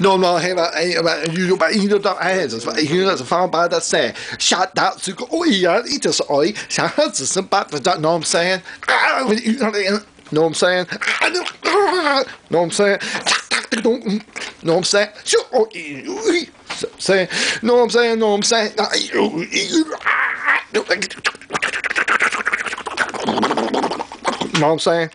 No, no, hey, maar, hey, maar, you, maar, you know, hey, das war, ich höre das fahren bei say, shut that to go, oh, yeah, it just, oh, shut that to some bad, know what I'm saying? Know what I'm saying? Know what I'm saying? Know what I'm saying? Say, know what I'm saying? Know what I'm saying? Know what I'm saying?